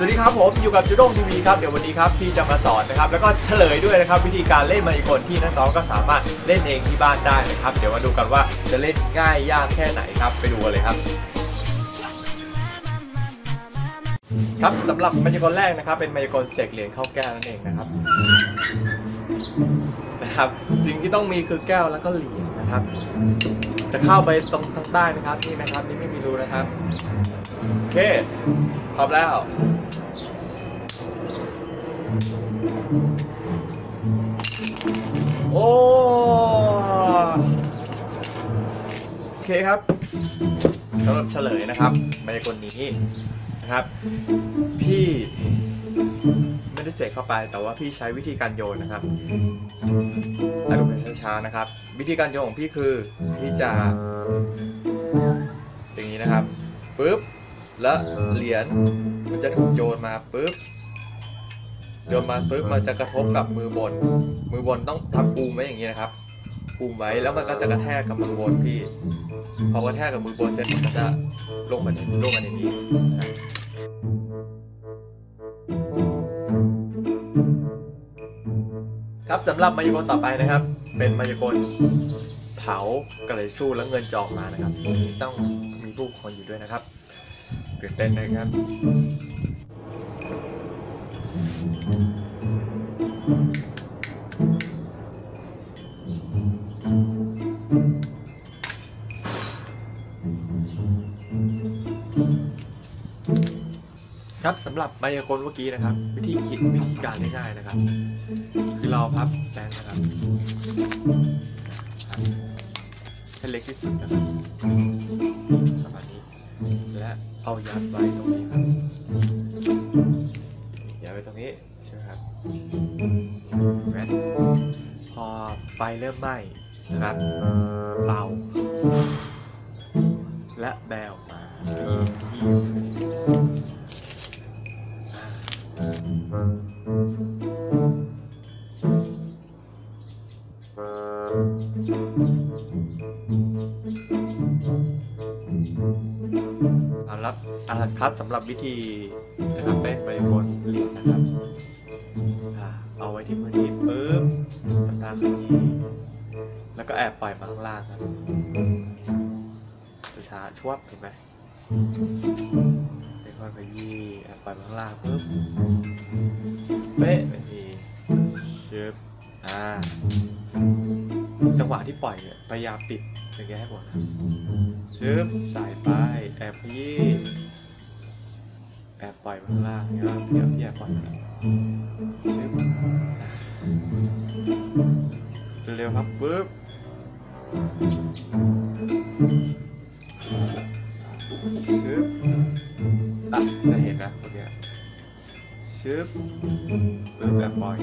สวัสดีครับผมอยู่กับจูด้งทีวีครับเดี๋ยววันนี้ครับพี่จะมาสอนนะครับแล้วก็เฉลยด้วยนะครับวิธีการเล่นมายากลที่น้องๆก็สามารถเล่นเองที่บ้านได้นะครับ เดี๋ยวมาดูกันว่าจะเล่นง่ายยากแค่ไหนครับไปดูกันเลยครับ ครับสำหรับมายากลแรกนะครับ เป็นมายากลเสกเหรียญเข้าแก้วนั่นเองนะครับนะครับสิ่งที่ต้องมีคือแก้วแล้วก็เหรียญนะครับ จะเข้าไปตรงทางใต้นะครับนี่นะครับนี่ไม่มีรูนะครับโอเคพร้อมแล้ว โอ้โอเคครับสำหรับเฉลยนะครับมายากลนี้นะครับ พี่ไม่ได้เสกเข้าไปแต่ว่าพี่ใช้วิธีการโยนนะครับอะดูกันช้าๆนะครับ วิธีการโยนของพี่คือพี่จะอย่างนี้นะครับปุ๊บแล้วเหรียญมันจะถูกโยนมาปุ๊บ โยนมาปุ๊บมันจะกระทบกับมือบน มือบนต้องทำปูมไว้อย่างนี้นะครับปูมไว้แล้วมันก็จะกระแทกกับมือบนพี่ พอกระแทกกับมือบนเสร็จมันก็จะลงมาในลงมาในนี้นะครับครับสำหรับมายากลต่อไปนะครับ เป็นมายากลเผากระไรชู่แล้วเงินจะออกมานะครับต้องมีผู้ปกครองอยู่ด้วยนะครับตื่นเต้นนะครับ ครับสำหรับมายากลเมื่อกี้นะครับ วิธีคิดวิธีการง่ายๆนะครับ คือเราพับแบงนะครับให้เล็กที่สุดนะครับประมาณนี้และเอายัดไว้ตรงนี้ครับ ใช่ไหมครับพอไฟเริ่มไหม้นะครับเป่าและแบออกมาที่ เอาละเอาละครับสำหรับวิธีนะครับเล่นไมโครเหรียญนะครับอ่าเอาไว้ที่มือนี้ปึ๊บทำหน้าขยี้แล้วก็แอบปล่อยมาข้างล่างครับจะช้าชวบเห็นไหมเป็นคนขยี้แอบปล่อยมาข้างล่างปึ๊บเป๊ะเป็นทีชึบอ่าจังหวะที่ปล่อยเนี่ยพยายามปิด อย่างเงี้ยให้หมดนะชึบสายไปแอบขยี้แอบปล่อยมาข้างล่างเนี่ยครับเดี๋ยวพี่แอบปล่อยมาชึบเร็วๆครับปึ๊บชึบอะจะเห็นนะคนเนี้ยชึบปึ๊บแอบปล่อย